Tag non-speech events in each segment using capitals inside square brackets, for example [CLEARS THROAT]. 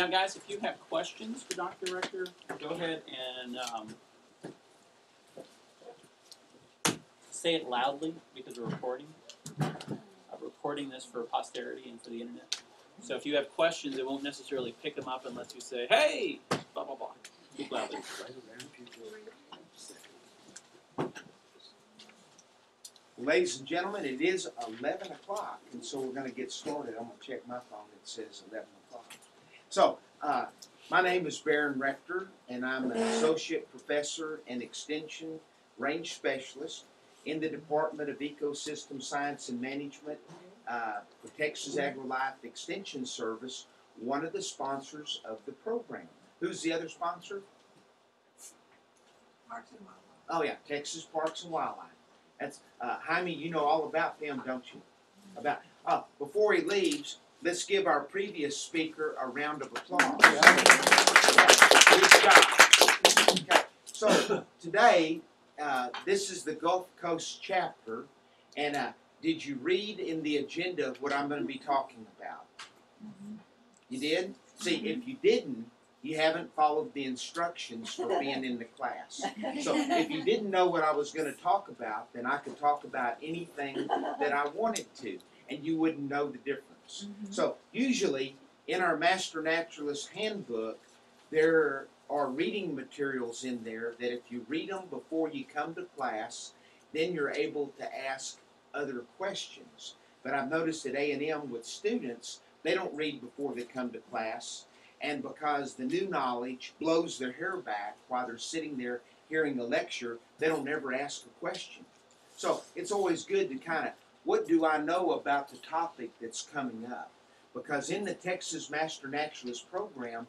Now, guys, if you have questions for Dr. Rector, go ahead and um, say it loudly because we're recording. I'm recording this for posterity and for the internet. So if you have questions, it won't necessarily pick them up unless you say, "Hey, blah blah blah." Speak loudly. Ladies and gentlemen, it is eleven o'clock, and so we're gonna get started. I'm gonna check my phone, it says eleven o'clock. So, uh, my name is Barron Rector, and I'm an associate professor and extension range specialist in the Department of Ecosystem Science and Management, uh, for Texas AgriLife Extension Service, one of the sponsors of the program. Who's the other sponsor? Parks and Wildlife. Oh yeah, Texas Parks and Wildlife. That's uh, Jaime. You know all about them, don't you? About. Uh, before he leaves, let's give our previous speaker a round of applause. Okay. So today, uh, this is the Gulf Coast chapter, and uh, did you read in the agenda what I'm going to be talking about? You did. See, if you didn't, you haven't followed the instructions for being in the class. So if you didn't know what I was going to talk about, then I could talk about anything that I wanted to, and you wouldn't know the difference. Mm-hmm. So usually in our Master Naturalist Handbook, there are reading materials in there that if you read them before you come to class, then you're able to ask other questions. But I've noticed at A&M with students, they don't read before they come to class and because the new knowledge blows their hair back while they're sitting there hearing a lecture, they don't ever ask a question. So it's always good to kind of, what do I know about the topic that's coming up? Because in the Texas Master Naturalist program,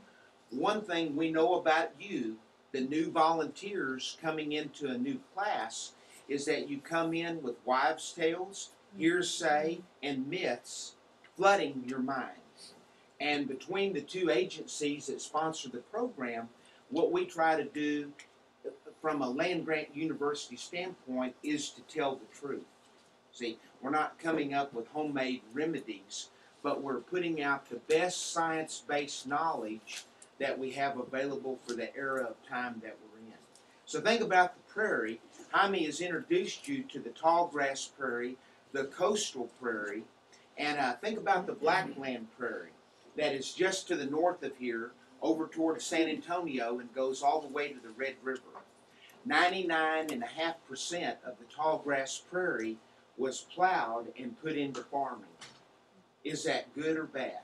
one thing we know about you, the new volunteers coming into a new class, is that you come in with wives' tales, mm-hmm. hearsay, and myths flooding your mind. And between the two agencies that sponsor the program, what we try to do from a land grant university standpoint is to tell the truth. See, we're not coming up with homemade remedies, but we're putting out the best science based knowledge that we have available for the era of time that we're in. So think about the prairie. Jaime has introduced you to the tall grass prairie, the coastal prairie, and uh, think about the blackland prairie that is just to the north of here, over toward San Antonio, and goes all the way to the Red River. 99.5% of the tall grass prairie was plowed and put into farming. Is that good or bad?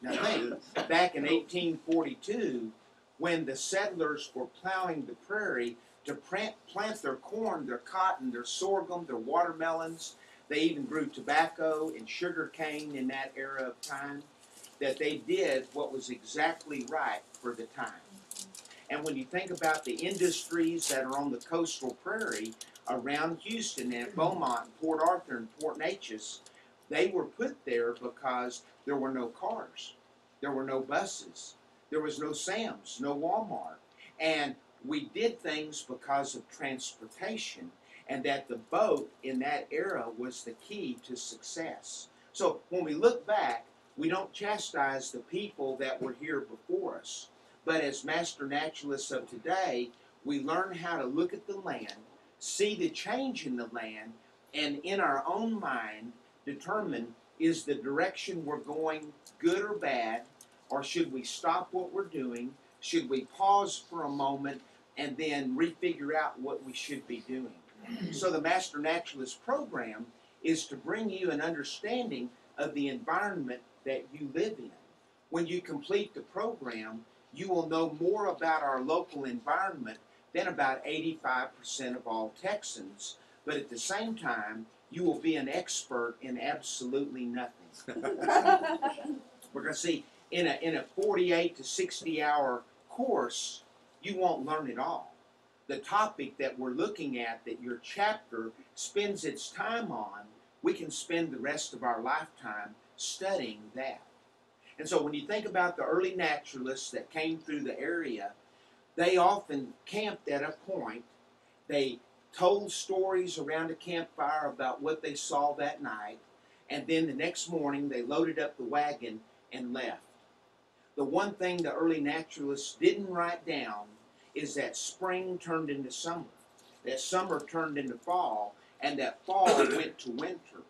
Now think, back in 1842, when the settlers were plowing the prairie to plant, plant their corn, their cotton, their sorghum, their watermelons, they even grew tobacco and sugar cane in that era of time. That they did what was exactly right for the time. And when you think about the industries that are on the coastal prairie around Houston and Beaumont, and Port Arthur, and Port Neches, they were put there because there were no cars, there were no buses, there was no Sam's, no Walmart. And we did things because of transportation and that the boat in that era was the key to success. So when we look back, we don't chastise the people that were here before us, but as master naturalists of today, we learn how to look at the land, see the change in the land, and in our own mind determine is the direction we're going good or bad, or should we stop what we're doing? Should we pause for a moment and then refigure out what we should be doing? So the Master Naturalist program is to bring you an understanding of the environment that you live in. When you complete the program, you will know more about our local environment than about 85% of all Texans. But at the same time, you will be an expert in absolutely nothing. We're going to see in a, in a 48 to 60 hour course, you won't learn it all. The topic that we're looking at, that your chapter spends its time on, we can spend the rest of our lifetime studying that. And so when you think about the early naturalists that came through the area, they often camped at a point. They told stories around a campfire about what they saw that night. And then the next morning, they loaded up the wagon and left. The one thing the early naturalists didn't write down is that spring turned into summer, that summer turned into fall, and that fall [COUGHS] went to winter.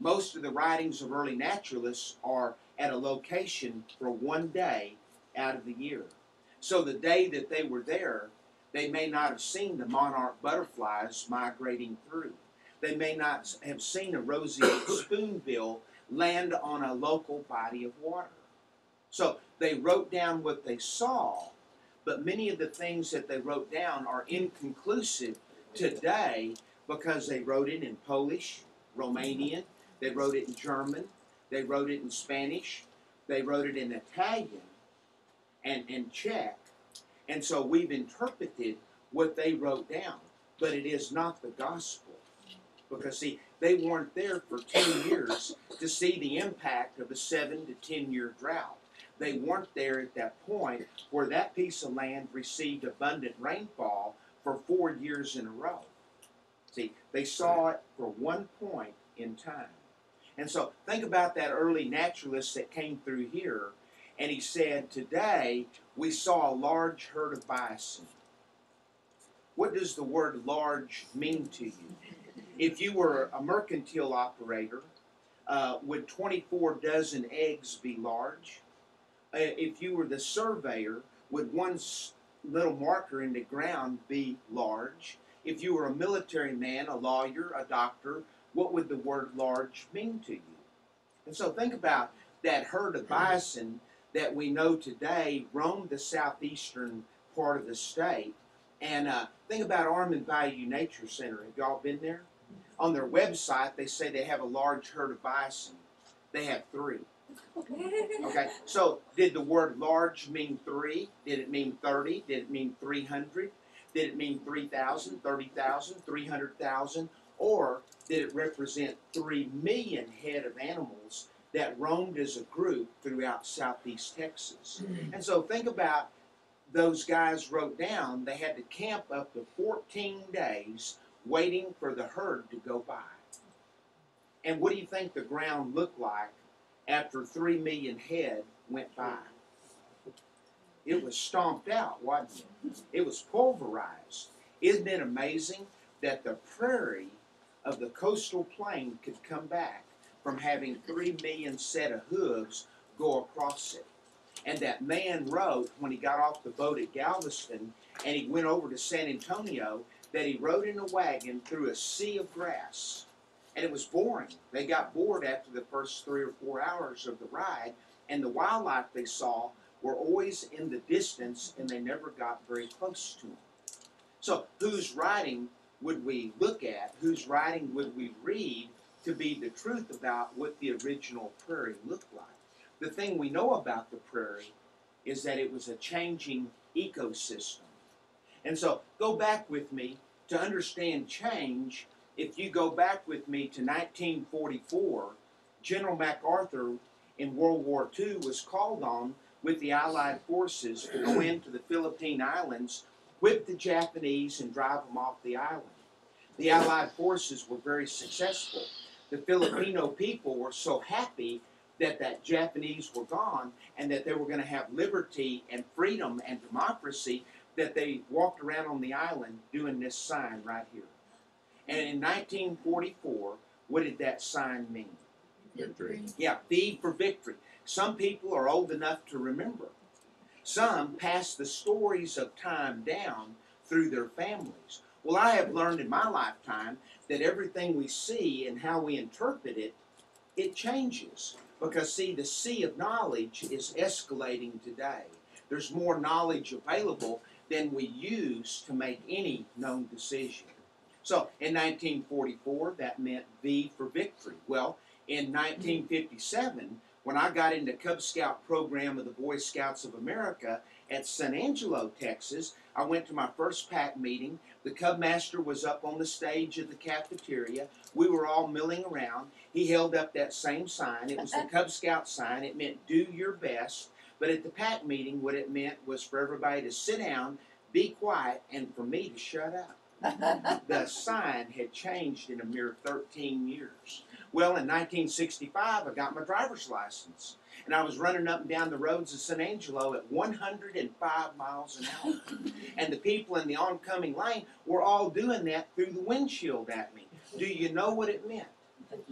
Most of the writings of early naturalists are at a location for one day out of the year. So the day that they were there, they may not have seen the monarch butterflies migrating through. They may not have seen a roseate [COUGHS] spoonbill land on a local body of water. So they wrote down what they saw, but many of the things that they wrote down are inconclusive today because they wrote it in Polish, Romanian, they wrote it in German, they wrote it in Spanish, they wrote it in Italian and, and Czech. And so we've interpreted what they wrote down, but it is not the gospel. Because, see, they weren't there for 10 years to see the impact of a 7 to 10 year drought. They weren't there at that point where that piece of land received abundant rainfall for four years in a row. See, they saw it for one point in time. And so think about that early naturalist that came through here, and he said, Today we saw a large herd of bison. What does the word large mean to you? If you were a mercantile operator, uh, would 24 dozen eggs be large? Uh, if you were the surveyor, would one s- little marker in the ground be large? If you were a military man, a lawyer, a doctor, what would the word large mean to you? And so think about that herd of bison that we know today roamed the southeastern part of the state. And uh, think about Armand Bayou Nature Center. Have y'all been there? On their website, they say they have a large herd of bison. They have three. Okay, so did the word large mean three? Did it mean 30? Did it mean 300? Did it mean 3,000, 30,000, 300,000? Or did it represent 3 million head of animals that roamed as a group throughout southeast Texas? Mm-hmm. And so think about those guys wrote down they had to camp up to 14 days waiting for the herd to go by. And what do you think the ground looked like after 3 million head went by? It was stomped out, wasn't it? It was pulverized. Isn't it amazing that the prairie of the coastal plain could come back from having 3 million set of hooves go across it? And that man wrote when he got off the boat at Galveston and he went over to San Antonio that he rode in a wagon through a sea of grass. And it was boring. They got bored after the first three or four hours of the ride, and the wildlife they saw were always in the distance and they never got very close to them. So, whose writing would we look at? Whose writing would we read to be the truth about what the original prairie looked like? The thing we know about the prairie is that it was a changing ecosystem. And so, go back with me to understand change. If you go back with me to 1944, General MacArthur in World War II was called on with the Allied forces to go [CLEARS THROAT] into the Philippine Islands, whip the Japanese, and drive them off the island. The Allied forces were very successful. The Filipino people were so happy that that Japanese were gone and that they were going to have liberty and freedom and democracy that they walked around on the island doing this sign right here. And in 1944, what did that sign mean? Victory. Yeah, V for victory. Some people are old enough to remember. Some pass the stories of time down through their families. Well, I have learned in my lifetime that everything we see and how we interpret it, it changes. Because, see, the sea of knowledge is escalating today. There's more knowledge available than we use to make any known decision. So, in 1944, that meant V for victory. Well, in 1957, when I got into Cub Scout program of the Boy Scouts of America at San Angelo, Texas, I went to my first pack meeting. The Cub Master was up on the stage of the cafeteria. We were all milling around. He held up that same sign. It was the [LAUGHS] Cub Scout sign. It meant do your best. But at the pack meeting, what it meant was for everybody to sit down, be quiet, and for me to shut up [LAUGHS] the sign had changed in a mere 13 years. Well, in 1965, I got my driver's license. And I was running up and down the roads of San Angelo at 105 miles an hour. [LAUGHS] And the people in the oncoming lane were all doing that through the windshield at me. Do you know what it meant?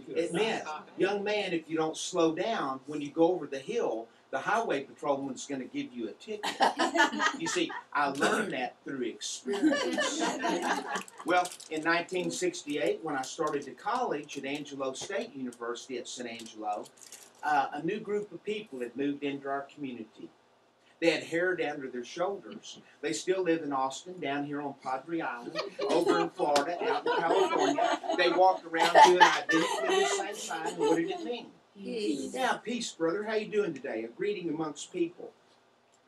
It meant, young man, if you don't slow down when you go over the hill, the highway patrolman's going to give you a ticket. [LAUGHS] You see, I learned that through experience. [LAUGHS] Well, in 1968, when I started to college at Angelo State University at San Angelo, uh, a new group of people had moved into our community. They had hair down to their shoulders. They still live in Austin, down here on Padre Island, over in Florida, out in California. They walked around doing identically the same sign. What did it mean? Yeah, peace, brother. How you doing today? A greeting amongst people.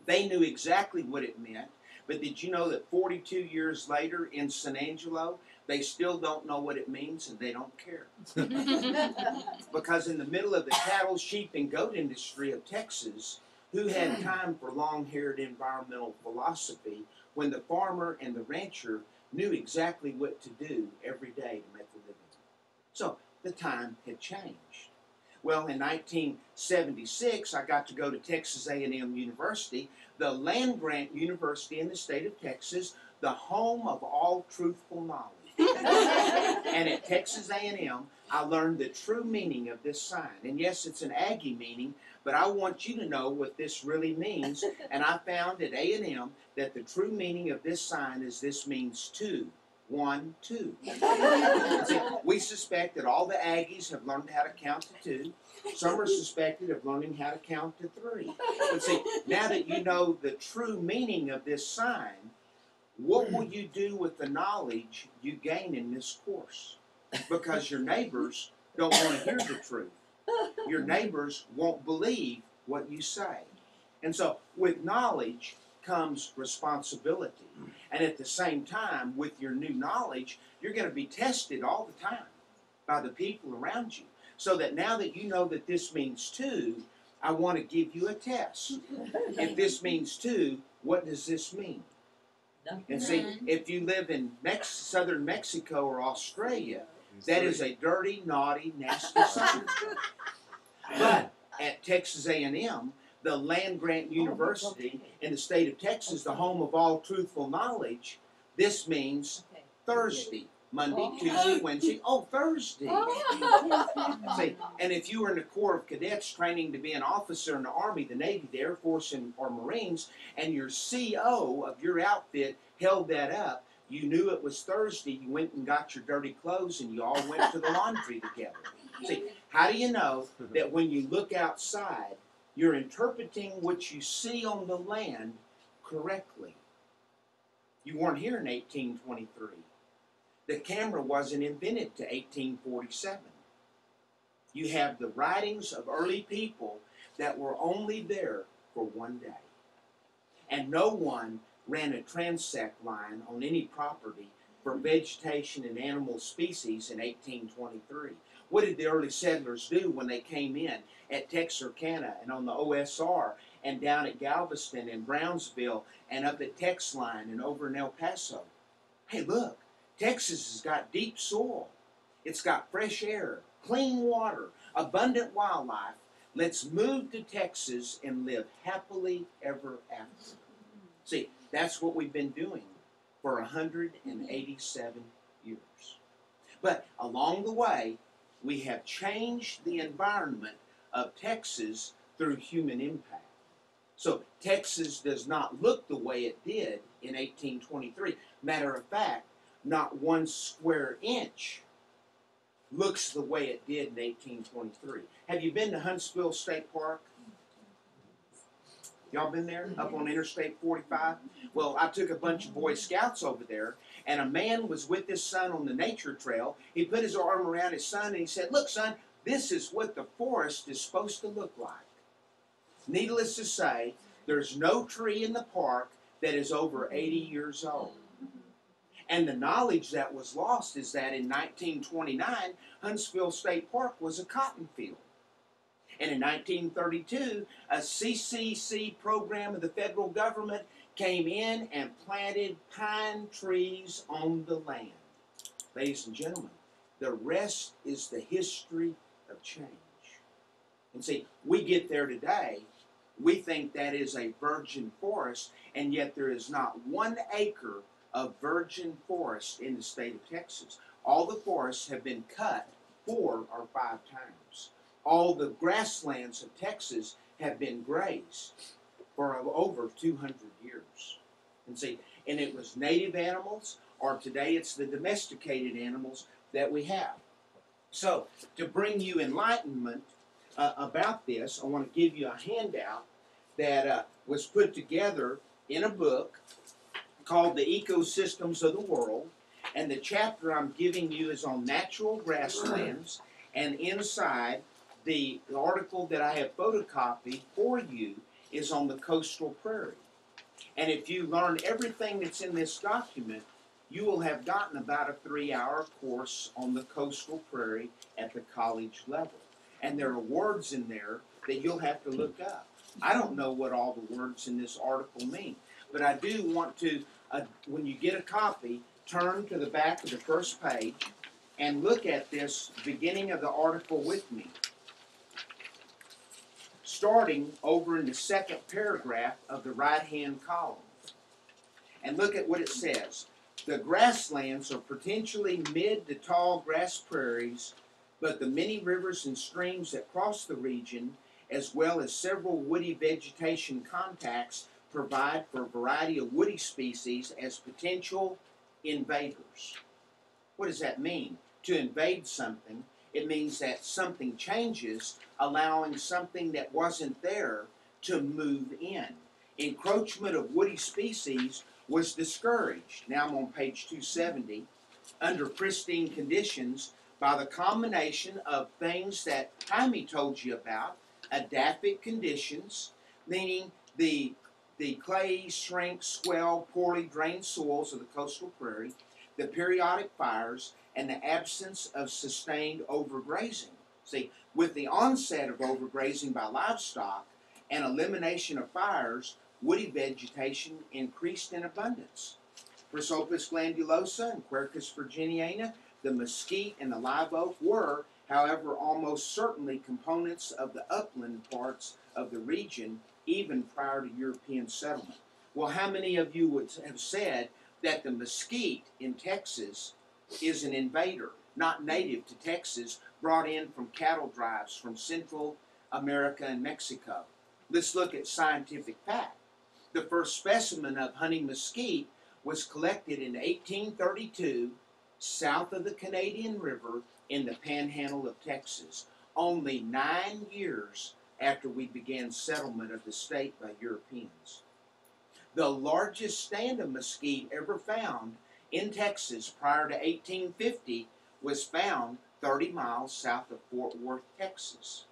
They knew exactly what it meant. But did you know that 42 years later in San Angelo, they still don't know what it means and they don't care? [LAUGHS] [LAUGHS] Because in the middle of the cattle, sheep, and goat industry of Texas, who had [CLEARS THROAT] time for long haired environmental philosophy when the farmer and the rancher knew exactly what to do every day to make a living? So the time had changed. Well, in 1976, I got to go to Texas A&M University, the land grant university in the state of Texas, the home of all truthful knowledge. [LAUGHS] and at Texas A&M, I learned the true meaning of this sign. And yes, it's an Aggie meaning, but I want you to know what this really means. And I found at A&M that the true meaning of this sign is this means two. One, two. See, we suspect that all the Aggies have learned how to count to two. Some are suspected of learning how to count to three. But see, now that you know the true meaning of this sign, what will you do with the knowledge you gain in this course? Because your neighbors don't want to hear the truth. Your neighbors won't believe what you say. And so, with knowledge comes responsibility. And at the same time, with your new knowledge, you're going to be tested all the time by the people around you. So that now that you know that this means two, I want to give you a test. If this means two, what does this mean? And see, mm-hmm. if you live in Mex- southern Mexico or Australia, that is a dirty, naughty, nasty [LAUGHS] sign. But at Texas A&M, the land grant oh, university in the state of Texas, the home of all truthful knowledge, this means Thursday, Monday, oh. Tuesday, Wednesday. [LAUGHS] Oh, Thursday. Oh. [LAUGHS] See, and if you were in the Corps of Cadets training to be an officer in the Army, the Navy, the Air Force, and, or Marines, and your CO of your outfit held that up, you knew it was Thursday. You went and got your dirty clothes, and you all went to the laundry together. [LAUGHS] See, how do you know that when you look outside, you're interpreting what you see on the land correctly? You weren't here in 1823. The camera wasn't invented to 1847. You have the writings of early people that were only there for one day. And no one ran a transect line on any property for vegetation and animal species in 1823. What did the early settlers do when they came in at Texarkana and on the OSR and down at Galveston and Brownsville and up at Texline and over in El Paso? Hey, look, Texas has got deep soil. It's got fresh air, clean water, abundant wildlife. Let's move to Texas and live happily ever after. See, that's what we've been doing for 187 years. But along the way, we have changed the environment of Texas through human impact. So Texas does not look the way it did in 1823. Matter of fact, not one square inch looks the way it did in 1823. Have you been to Huntsville State Park? Y'all been there up on Interstate 45? Well, I took a bunch of Boy Scouts over there, and a man was with his son on the nature trail. He put his arm around his son and he said, Look, son, this is what the forest is supposed to look like. Needless to say, there's no tree in the park that is over 80 years old. And the knowledge that was lost is that in 1929, Huntsville State Park was a cotton field. And in 1932, a CCC program of the federal government came in and planted pine trees on the land. Ladies and gentlemen, the rest is the history of change. And see, we get there today, we think that is a virgin forest, and yet there is not one acre of virgin forest in the state of Texas. All the forests have been cut four or five times. All the grasslands of Texas have been grazed for over 200 years. And see, and it was native animals, or today it's the domesticated animals that we have. So, to bring you enlightenment uh, about this, I want to give you a handout that uh, was put together in a book called The Ecosystems of the World. And the chapter I'm giving you is on natural grasslands. And inside, the article that I have photocopied for you is on the coastal prairie. And if you learn everything that's in this document, you will have gotten about a three hour course on the coastal prairie at the college level. And there are words in there that you'll have to look up. I don't know what all the words in this article mean, but I do want to, uh, when you get a copy, turn to the back of the first page and look at this beginning of the article with me. Starting over in the second paragraph of the right hand column. And look at what it says. The grasslands are potentially mid to tall grass prairies, but the many rivers and streams that cross the region, as well as several woody vegetation contacts, provide for a variety of woody species as potential invaders. What does that mean? To invade something, it means that something changes, allowing something that wasn't there to move in. Encroachment of woody species was discouraged. Now I'm on page 270. Under pristine conditions, by the combination of things that Jaime told you about, adaptive conditions, meaning the the clay, shrink, swell, poorly drained soils of the coastal prairie, the periodic fires, and the absence of sustained overgrazing. See, with the onset of overgrazing by livestock and elimination of fires, woody vegetation increased in abundance. Prosopis glandulosa and Quercus virginiana, the mesquite and the live oak were, however, almost certainly components of the upland parts of the region even prior to European settlement. Well, how many of you would have said that the mesquite in Texas is an invader, not native to Texas, brought in from cattle drives from Central America and Mexico? Let's look at scientific fact. The first specimen of honey mesquite was collected in 1832 south of the Canadian River in the panhandle of Texas, only nine years after we began settlement of the state by Europeans. The largest stand of mesquite ever found in Texas prior to 1850 was found 30 miles south of Fort Worth, Texas.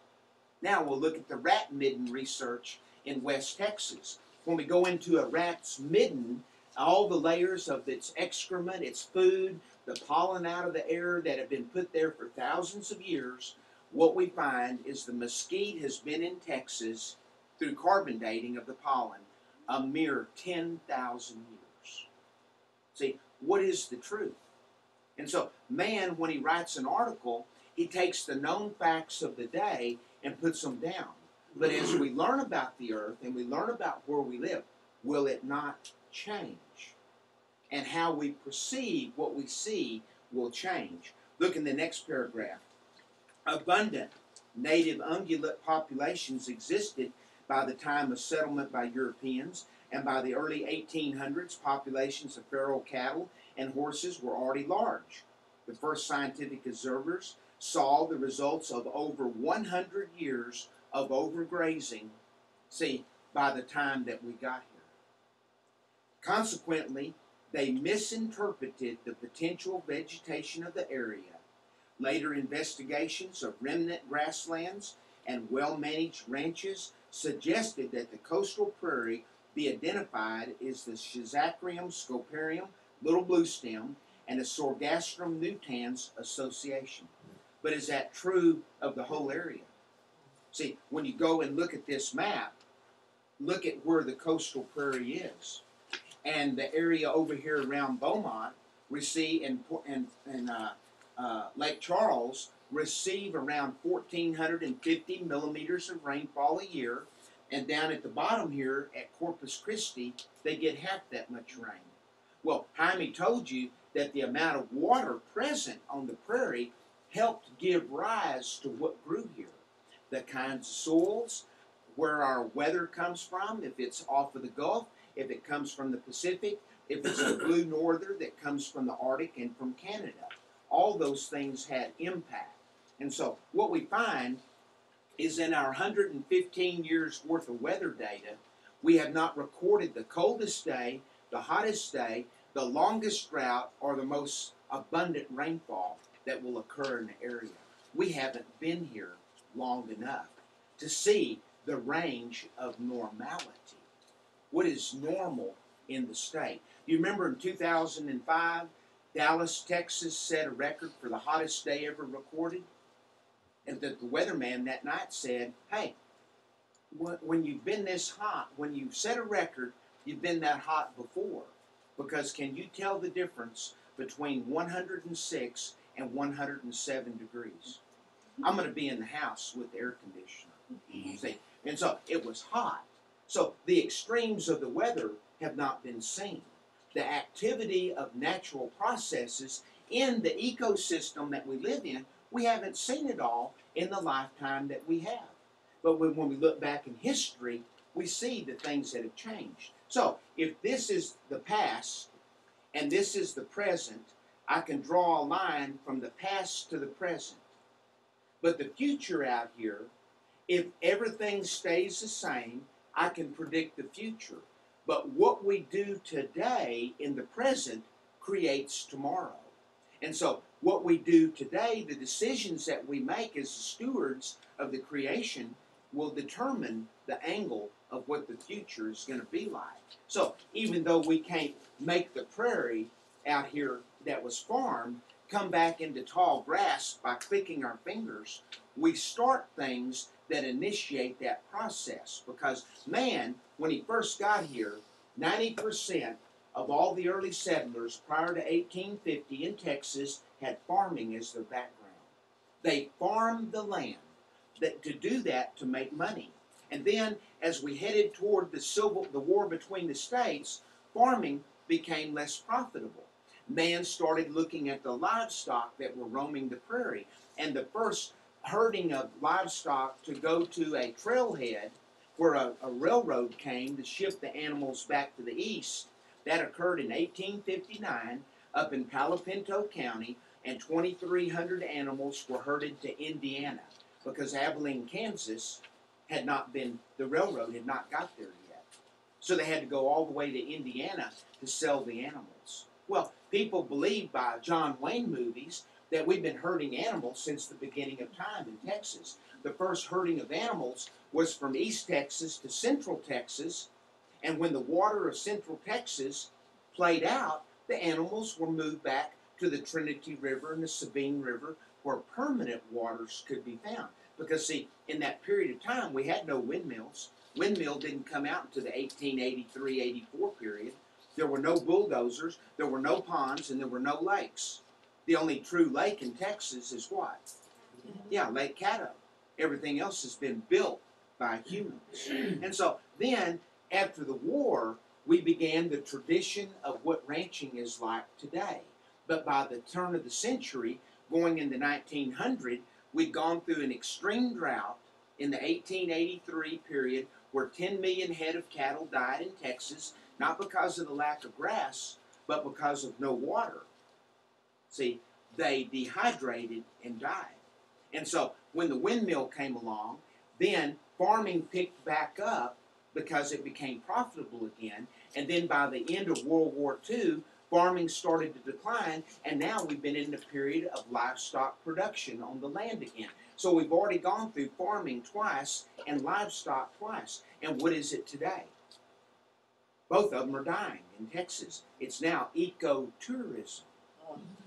Now we'll look at the rat midden research in West Texas. When we go into a rat's midden, all the layers of its excrement, its food, the pollen out of the air that have been put there for thousands of years, what we find is the mesquite has been in Texas through carbon dating of the pollen a mere 10,000 years. See, what is the truth? And so, man, when he writes an article, he takes the known facts of the day and puts them down. But as we learn about the earth and we learn about where we live, will it not change? And how we perceive what we see will change. Look in the next paragraph. Abundant native ungulate populations existed by the time of settlement by Europeans, and by the early 1800s, populations of feral cattle and horses were already large. The first scientific observers saw the results of over 100 years of overgrazing, see, by the time that we got here. Consequently, they misinterpreted the potential vegetation of the area. Later investigations of remnant grasslands and well managed ranches suggested that the coastal prairie be identified as the Schizachyrium scoparium, little blue stem, and the Sorghastrum nutans association. But is that true of the whole area? See, when you go and look at this map, look at where the coastal prairie is. And the area over here around Beaumont, we see in, in, in uh, uh, Lake Charles, receive around 1,450 millimeters of rainfall a year, and down at the bottom here at Corpus Christi, they get half that much rain. Well, Jaime told you that the amount of water present on the prairie helped give rise to what grew here. The kinds of soils, where our weather comes from, if it's off of the Gulf, if it comes from the Pacific, if it's a blue norther that comes from the Arctic and from Canada. All those things had impact. And so what we find is in our 115 years worth of weather data, we have not recorded the coldest day, the hottest day, the longest drought, or the most abundant rainfall that will occur in the area. We haven't been here long enough to see the range of normality. What is normal in the state? You remember in 2005, Dallas, Texas set a record for the hottest day ever recorded? And the, the weatherman that night said, Hey, wh- when you've been this hot, when you've set a record, you've been that hot before. Because can you tell the difference between 106 and 107 degrees? I'm going to be in the house with air conditioner. Mm-hmm. See? And so it was hot. So the extremes of the weather have not been seen. The activity of natural processes in the ecosystem that we live in, we haven't seen it all in the lifetime that we have. But when, we look back in history, we see the things that have changed. So if this is the past and this is the present, I can draw a line from the past to the present. But the future out here, if everything stays the same, I can predict the future. But what we do today in the present creates tomorrow. And so, what we do today, the decisions that we make as stewards of the creation, will determine the angle of what the future is going to be like. So, even though we can't make the prairie out here that was farmed come back into tall grass by clicking our fingers, we start things that initiate that process. Because man, when he first got here, 90% of all the early settlers prior to 1850 in Texas had farming as their background. They farmed the land that, to do that to make money. And then, as we headed toward the civil, the war between the states, farming became less profitable. Man started looking at the livestock that were roaming the prairie, and the first herding of livestock to go to a trailhead where a, a railroad came to ship the animals back to the east. That occurred in 1859 up in Palo Pinto County, and 2,300 animals were herded to Indiana because Abilene, Kansas had not been, the railroad had not got there yet. So they had to go all the way to Indiana to sell the animals. Well, people believe by John Wayne movies that we've been herding animals since the beginning of time in Texas. The first herding of animals was from East Texas to Central Texas, and when the water of Central Texas played out, the animals were moved back to the Trinity River and the Sabine River where permanent waters could be found. Because, see, in that period of time, we had no windmills. Windmill didn't come out until the 1883 84 period. There were no bulldozers, there were no ponds, and there were no lakes. The only true lake in Texas is what? Mm-hmm. Yeah, Lake Caddo. Everything else has been built by humans. Mm-hmm. And so then, after the war, we began the tradition of what ranching is like today. But by the turn of the century, going into 1900, we'd gone through an extreme drought in the 1883 period where 10 million head of cattle died in Texas, not because of the lack of grass, but because of no water. See, they dehydrated and died. And so when the windmill came along, then farming picked back up because it became profitable again. And then by the end of World War II, farming started to decline, and now we've been in a period of livestock production on the land again. So we've already gone through farming twice and livestock twice. And what is it today? Both of them are dying in Texas. It's now ecotourism.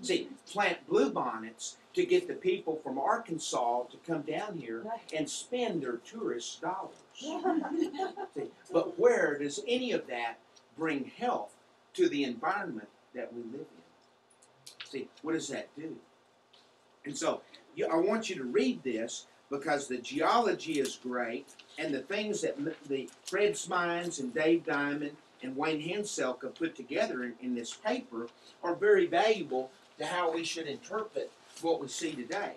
See, plant bluebonnets to get the people from Arkansas to come down here and spend their tourist dollars. [LAUGHS] See, but where does any of that bring health to the environment that we live in? See, what does that do? And so you, I want you to read this because the geology is great and the things that the Fred Smeins and Dave Diamond and Wayne Hanselka put together in, in this paper are very valuable to how we should interpret what we see today.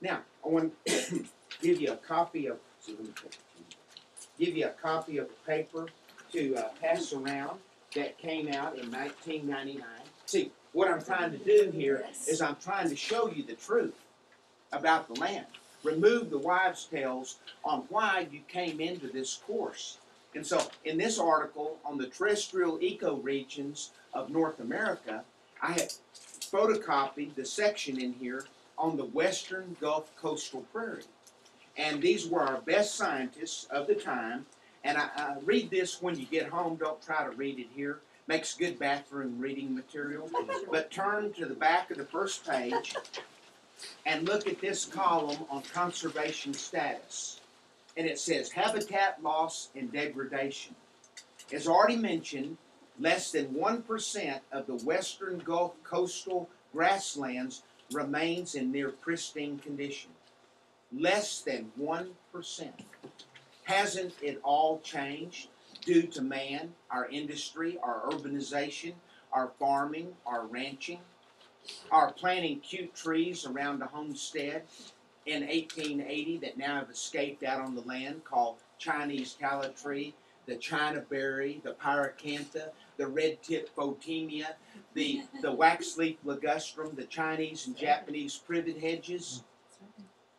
Now, I want to [COUGHS] give you a copy of so let me take it to you. give you a copy of the paper to uh, pass around that came out in 1999. See, what I'm trying to do here is I'm trying to show you the truth about the land. Remove the wives' tales on why you came into this course. And so, in this article on the terrestrial ecoregions of North America, I have photocopied the section in here on the western Gulf coastal prairie. And these were our best scientists of the time. And I, I read this when you get home. Don't try to read it here. Makes good bathroom reading material. But turn to the back of the first page and look at this column on conservation status. And it says habitat loss and degradation. As already mentioned, less than 1% of the western Gulf coastal grasslands remains in near pristine condition. Less than 1%. Hasn't it all changed due to man, our industry, our urbanization, our farming, our ranching, our planting cute trees around the homestead in 1880 that now have escaped out on the land called Chinese tallow tree, the China berry, the pyracantha, the red tip photinia, the, the waxleaf ligustrum, the Chinese and Japanese privet hedges.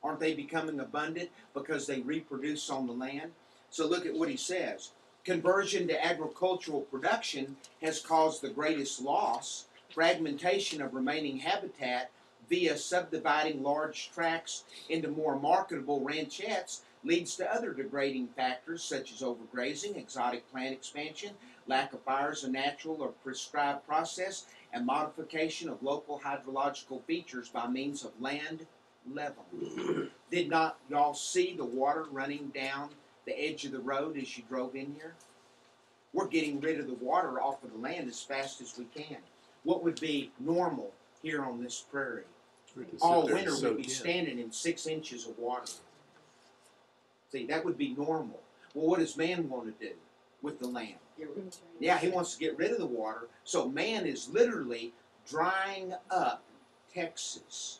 Aren't they becoming abundant because they reproduce on the land? So look at what he says. Conversion to agricultural production has caused the greatest loss. Fragmentation of remaining habitat via subdividing large tracts into more marketable ranchettes leads to other degrading factors such as overgrazing, exotic plant expansion, lack of fires, a natural or prescribed process, and modification of local hydrological features by means of land leveling. [CLEARS THROAT] Did not y'all see the water running down the edge of the road as you drove in here? We're getting rid of the water off of the land as fast as we can. What would be normal here on this prairie? All winter we'd be standing in six inches of water. See, that would be normal. Well, what does man want to do with the land? Yeah, he wants to get rid of the water. So man is literally drying up Texas.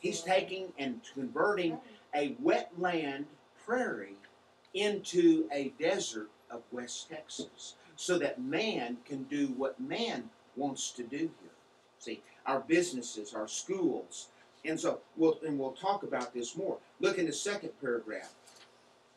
He's taking and converting a wetland prairie into a desert of West Texas so that man can do what man wants to do here. See, our businesses, our schools. And so we'll and we'll talk about this more. Look in the second paragraph.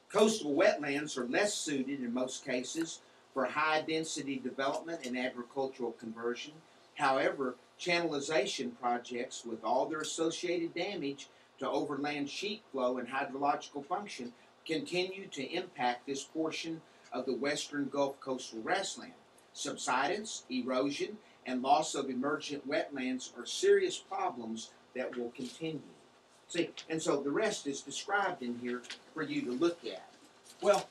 Coastal wetlands are less suited in most cases for high density development and agricultural conversion. However, channelization projects with all their associated damage to overland sheet flow and hydrological function continue to impact this portion of the western Gulf coastal grassland. Subsidence, erosion, and loss of emergent wetlands are serious problems that will continue. See, and so the rest is described in here for you to look at. Well,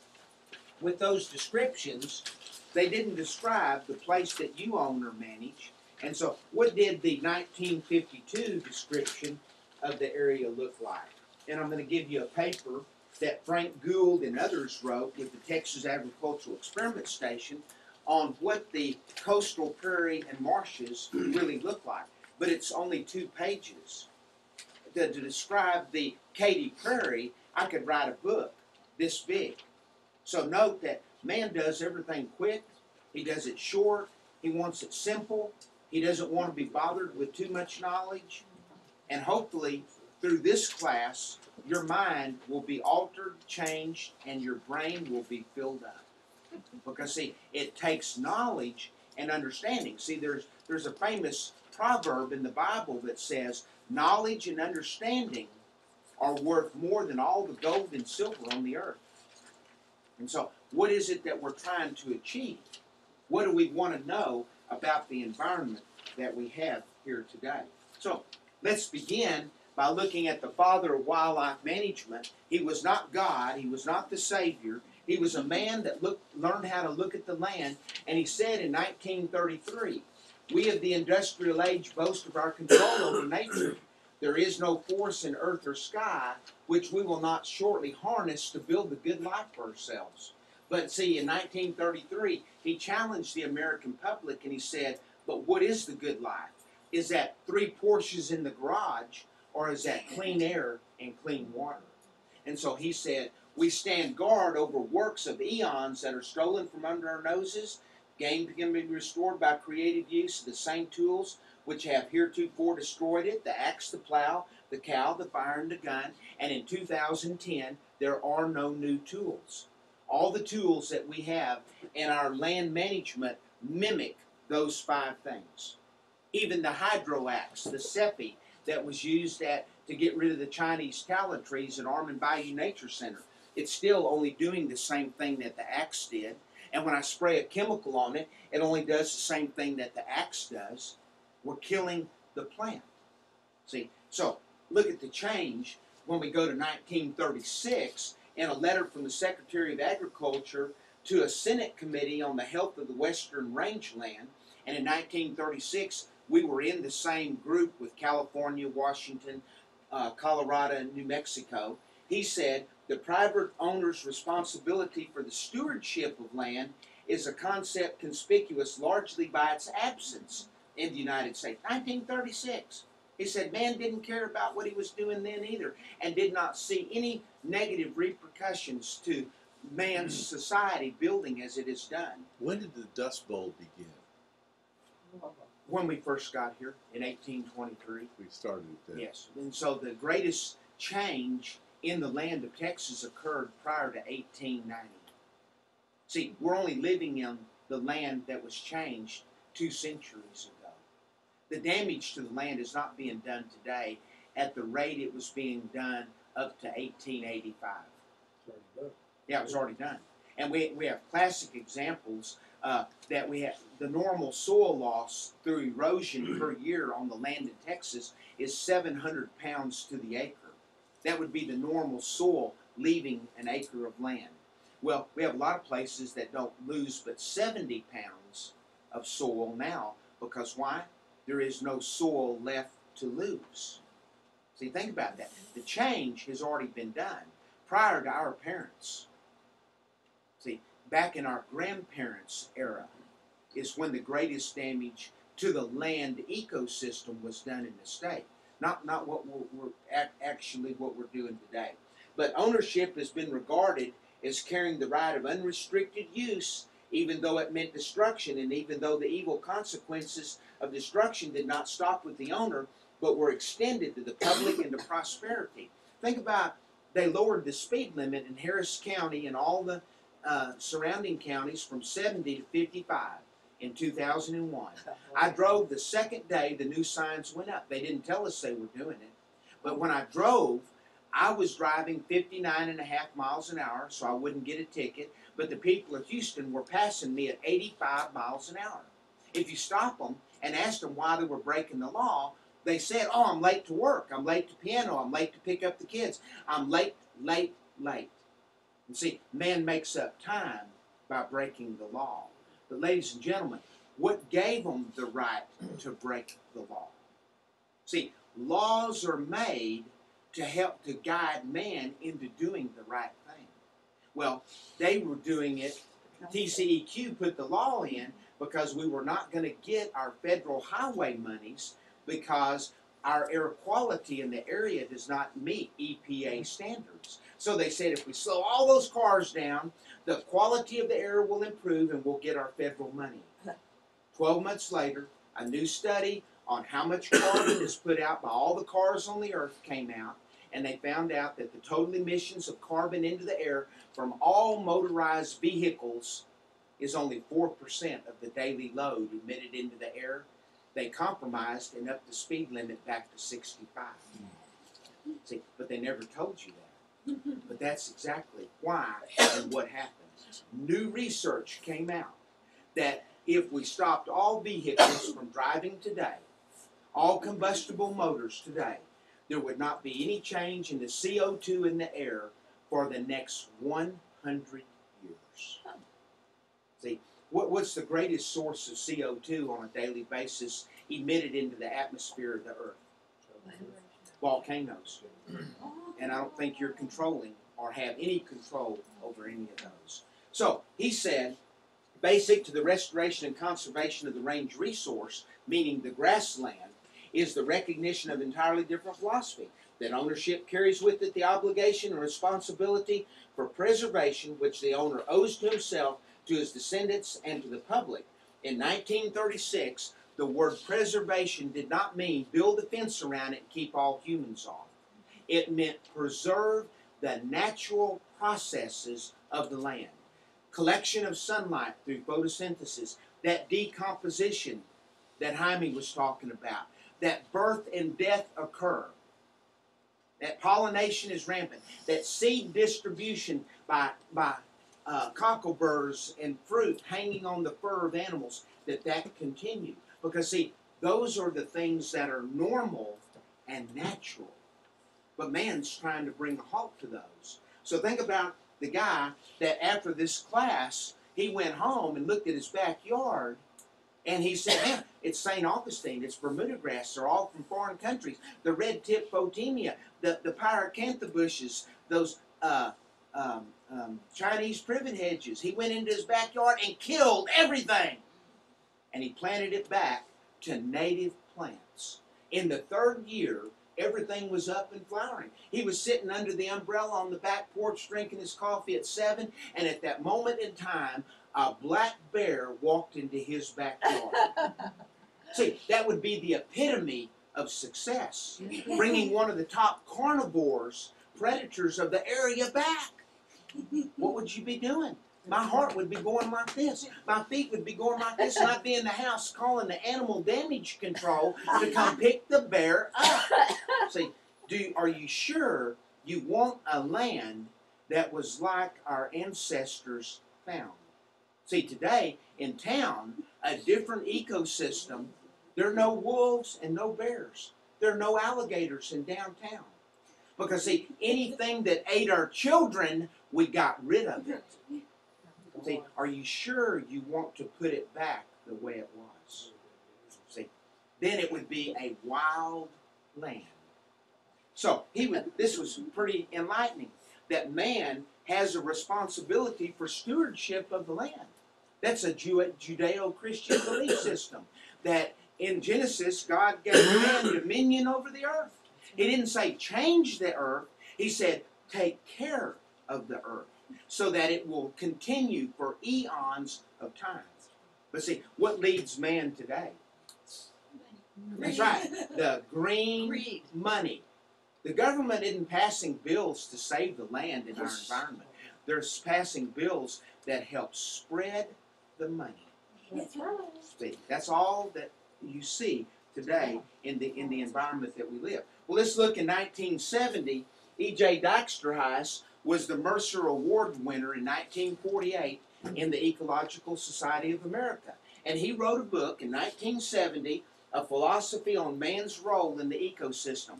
with those descriptions, they didn't describe the place that you own or manage. And so, what did the 1952 description of the area look like? And I'm going to give you a paper that Frank Gould and others wrote with the Texas Agricultural Experiment Station on what the coastal prairie and marshes really look like. But it's only two pages. To, to describe the Katy Prairie, I could write a book this big. So note that man does everything quick, he does it short, he wants it simple, he doesn't want to be bothered with too much knowledge. And hopefully, through this class, your mind will be altered, changed, and your brain will be filled up. Because see, it takes knowledge and understanding. See, there's there's a famous proverb in the Bible that says, knowledge and understanding are worth more than all the gold and silver on the earth. And so, what is it that we're trying to achieve? What do we want to know about the environment that we have here today? So, let's begin by looking at the father of wildlife management. He was not God, he was not the Savior. He was a man that looked, learned how to look at the land, and he said in 1933, We of the industrial age boast of our control over nature, There is no force in earth or sky which we will not shortly harness to build the good life for ourselves. But see, in 1933, he challenged the American public and he said, But what is the good life? Is that three Porsches in the garage, or is that clean air and clean water? And so he said, We stand guard over works of eons that are stolen from under our noses. Game can be restored by creative use of the same tools which have heretofore destroyed it the axe, the plow, the cow, the fire, and the gun. And in 2010, there are no new tools. All the tools that we have in our land management mimic those five things. Even the hydro axe, the SEPI, that was used at to get rid of the Chinese tallow trees at Armand Bayou Nature Center. It's still only doing the same thing that the axe did. And when I spray a chemical on it, it only does the same thing that the axe does. We're killing the plant. See, so look at the change when we go to 1936 in a letter from the Secretary of Agriculture to a Senate committee on the health of the western rangeland. And in 1936, we were in the same group with California, Washington, uh, Colorado, and New Mexico. He said the private owner's responsibility for the stewardship of land is a concept conspicuous largely by its absence in the United States. 1936. He said man didn't care about what he was doing then either and did not see any negative repercussions to man's hmm. society building as it is done. When did the Dust Bowl begin? When we first got here in 1823. We started it then. Yes. And so the greatest change in the land of Texas occurred prior to 1890. See, we're only living in the land that was changed two centuries ago. The damage to the land is not being done today at the rate it was being done up to 1885. Yeah, it was already done. And we, we have classic examples uh, that we have the normal soil loss through erosion per year on the land in Texas is 700 pounds to the acre. That would be the normal soil leaving an acre of land. Well, we have a lot of places that don't lose but 70 pounds of soil now because why? There is no soil left to lose. See, think about that. The change has already been done prior to our parents. See, back in our grandparents' era is when the greatest damage to the land ecosystem was done in the state. Not, not what we're, we're ac- actually what we're doing today. But ownership has been regarded as carrying the right of unrestricted use, even though it meant destruction, and even though the evil consequences of destruction did not stop with the owner, but were extended to the public and to prosperity. Think about they lowered the speed limit in Harris County and all the uh, surrounding counties from 70 to 55 in 2001. I drove the second day the new signs went up. They didn't tell us they were doing it. But when I drove, I was driving 59 and a half miles an hour, so I wouldn't get a ticket. But the people of Houston were passing me at 85 miles an hour. If you stop them and ask them why they were breaking the law, they said, Oh, I'm late to work. I'm late to piano. I'm late to pick up the kids. I'm late, late, late. And see, man makes up time by breaking the law. But, ladies and gentlemen, what gave them the right to break the law? See, laws are made to help to guide man into doing the right thing. Well, they were doing it. TCEQ put the law in because we were not going to get our federal highway monies because our air quality in the area does not meet EPA standards. So they said if we slow all those cars down, the quality of the air will improve and we'll get our federal money. 12 months later, a new study on how much carbon is put out by all the cars on the earth came out, and they found out that the total emissions of carbon into the air from all motorized vehicles is only 4% of the daily load emitted into the air. They compromised and upped the speed limit back to 65. See, but they never told you that. But that's exactly why and what happened. New research came out that if we stopped all vehicles from driving today, all combustible motors today, there would not be any change in the CO2 in the air for the next 100 years. See, what, what's the greatest source of CO2 on a daily basis emitted into the atmosphere of the earth? volcanoes. Oh. And I don't think you're controlling or have any control over any of those. So he said, basic to the restoration and conservation of the range resource, meaning the grassland, is the recognition of entirely different philosophy. That ownership carries with it the obligation and responsibility for preservation which the owner owes to himself, to his descendants, and to the public. In 1936, the word preservation did not mean build a fence around it and keep all humans off. It meant preserve the natural processes of the land. Collection of sunlight through photosynthesis, that decomposition that Jaime was talking about, that birth and death occur, that pollination is rampant, that seed distribution by, by uh, cockleburrs and fruit hanging on the fur of animals, that that continue. Because see, those are the things that are normal and natural. But man's trying to bring a halt to those. So think about the guy that after this class, he went home and looked at his backyard and he said, Man, it's St. Augustine, it's Bermuda grass, they're all from foreign countries. The red tip photinia, the, the pyracantha bushes, those uh, um, um, Chinese privet hedges. He went into his backyard and killed everything. And he planted it back to native plants. In the third year, everything was up and flowering. He was sitting under the umbrella on the back porch drinking his coffee at seven, and at that moment in time, a black bear walked into his backyard. [LAUGHS] See, that would be the epitome of success. [LAUGHS] Bringing one of the top carnivores, predators of the area back. What would you be doing? My heart would be going like this. My feet would be going like this, and I'd be in the house calling the animal damage control to come [LAUGHS] pick the bear up. See, do are you sure you want a land that was like our ancestors found? See, today in town, a different ecosystem. There are no wolves and no bears. There are no alligators in downtown. Because see, anything that ate our children, we got rid of it. See, are you sure you want to put it back the way it was? See, then it would be a wild land. So he would. This was pretty enlightening. That man has a responsibility for stewardship of the land. That's a Judeo-Christian belief system. That in Genesis, God gave man [COUGHS] dominion over the earth. He didn't say change the earth. He said take care of the earth so that it will continue for eons of time. But see, what leads man today? That's right. [LAUGHS] The green Greed. money. The government isn't passing bills to save the land in our environment. They're passing bills that help spread the money. That's right. See, that's all that you see today in the in the environment that we live. Well, let's look in 1970. E.J. Dijksterhuis was the Mercer Award winner in 1948 in the Ecological Society of America, and he wrote a book in 1970, A Philosophy on Man's Role in the Ecosystem.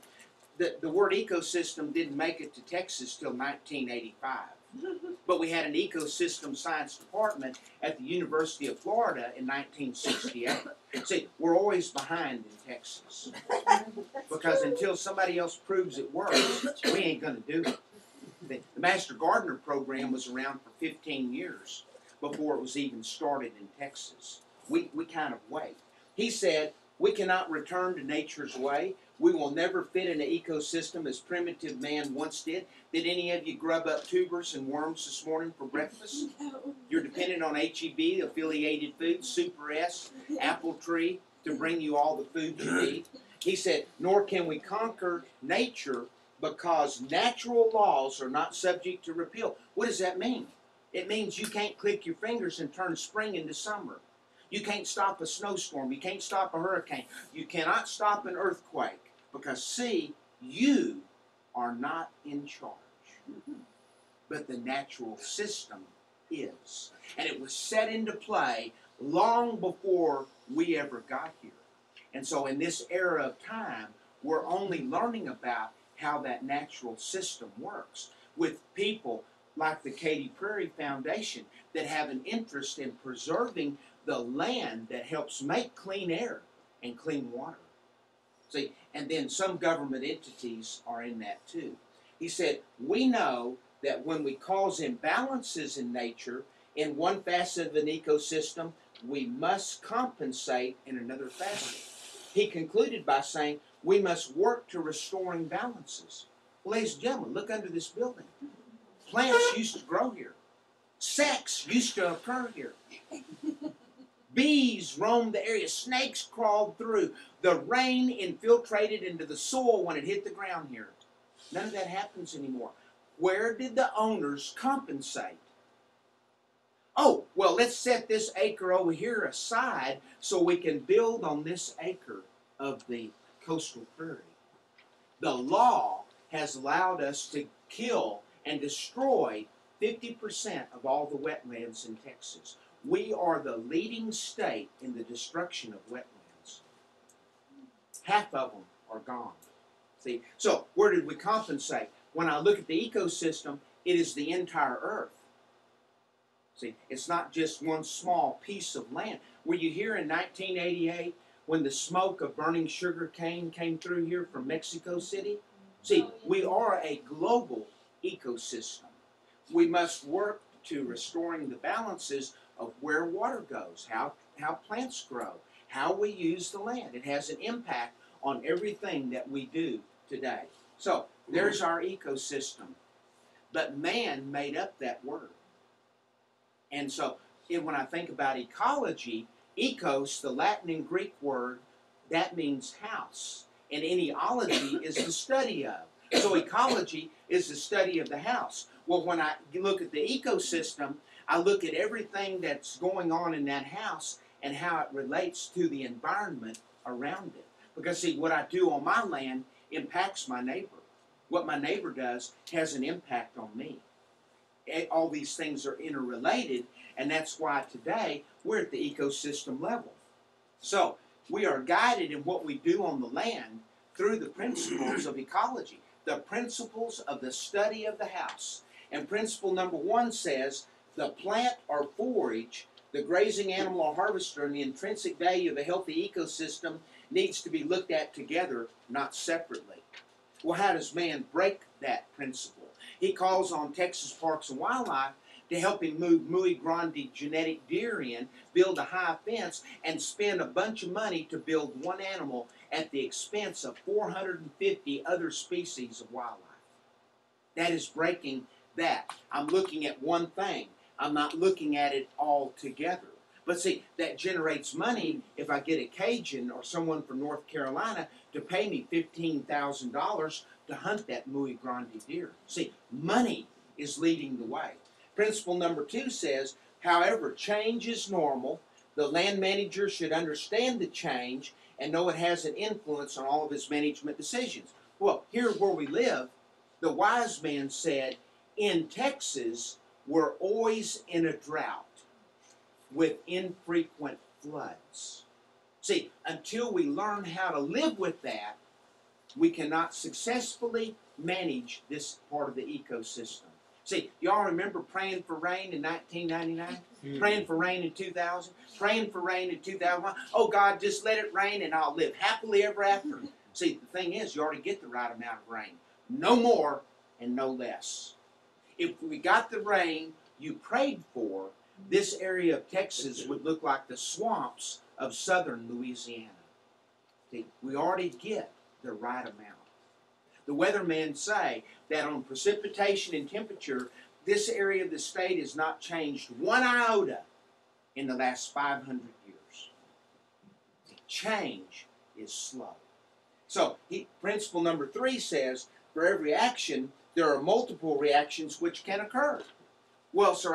The, the word ecosystem didn't make it to Texas till 1985. But we had an ecosystem science department at the University of Florida in 1968. See, we're always behind in Texas [LAUGHS] because until somebody else proves it works, we ain't going to do it. The, Master Gardener program was around for 15 years before it was even started in Texas. We, we kind of wait. He said, We cannot return to nature's way. We will never fit in an ecosystem as primitive man once did. Did any of you grub up tubers and worms this morning for breakfast? [LAUGHS] No. You're dependent on HEB, affiliated foods, Super S, Apple Tree to bring you all the food you need. He said, nor can we conquer nature because natural laws are not subject to repeal. What does that mean? It means you can't click your fingers and turn spring into summer. You can't stop a snowstorm. You can't stop a hurricane. You cannot stop an earthquake because, see, you are not in charge. But the natural system is. And it was set into play long before we ever got here. And so, in this era of time, we're only learning about how that natural system works with people like the Katy Prairie Foundation that have an interest in preserving the land that helps make clean air and clean water. See, and then some government entities are in that too. He said, We know that when we cause imbalances in nature, in one facet of an ecosystem, we must compensate in another facet. He concluded by saying, We must work to restoring balances. Ladies and gentlemen, look under this building. Plants used to grow here. Sex used to occur here. Bees roamed the area. Snakes crawled through. The rain infiltrated into the soil when it hit the ground here. None of that happens anymore. Where did the owners compensate? Oh, well, let's set this acre over here aside so we can build on this acre of the coastal prairie. The law has allowed us to kill and destroy 50% of all the wetlands in Texas. We are the leading state in the destruction of wetlands. Half of them are gone. See, so where did we compensate? When I look at the ecosystem, it is the entire earth. See, it's not just one small piece of land. Were you here in 1988 when the smoke of burning sugar cane came through here from Mexico City? See, we are a global ecosystem. We must work to restoring the balances of where water goes, how, how plants grow, how we use the land. It has an impact on everything that we do today. So, there's mm. our ecosystem. But man made up that word. And so, it- when I think about ecology, ecos, the Latin and Greek word, that means house. And etiology [COUGHS] is the study of. So, ecology is the study of the house. Well, when I look at the ecosystem, I look at everything that's going on in that house and how it relates to the environment around it. Because, see, what I do on my land impacts my neighbor. What my neighbor does has an impact on me. Eh, All these things are interrelated, and that's why today we're at the ecosystem level. So, we are guided in what we do on the land through the principles of ecology, the principles of the study of the house. And principle number one says the plant or forage, the grazing animal or harvester, and the intrinsic value of a healthy ecosystem needs to be looked at together, not separately. Well, how does man break that principle? He calls on Texas Parks and Wildlife to help him move Muy Grande genetic deer in, build a high fence, and spend a bunch of money to build one animal at the expense of 450 other species of wildlife. That is breaking that. I'm looking at one thing. I'm not looking at it all together. But see, that generates money if I get a Cajun or someone from North Carolina to pay me $15,000 to hunt that Muy Grande deer. See, money is leading the way. Principle number two says, however, change is normal. The land manager should understand the change and know it has an influence on all of his management decisions. Well, here where we live, the wise man said, in Texas, we're always in a drought with infrequent floods. See, until we learn how to live with that, we cannot successfully manage this part of the ecosystem. See, y'all remember praying for rain in 1999? Mm. Praying for rain in 2000? Praying for rain in 2001? Oh God, just let it rain and I'll live happily ever after. [LAUGHS] See, the thing is, you already get the right amount of rain. No more and no less. If we got the rain you prayed for, this area of Texas would look like the swamps of southern Louisiana. We already get the right amount. The weathermen say that on precipitation and temperature, this area of the state has not changed one iota in the last 500 years. The change is slow. So, he, principle number three says for every action, there are multiple reactions which can occur. Well, sir,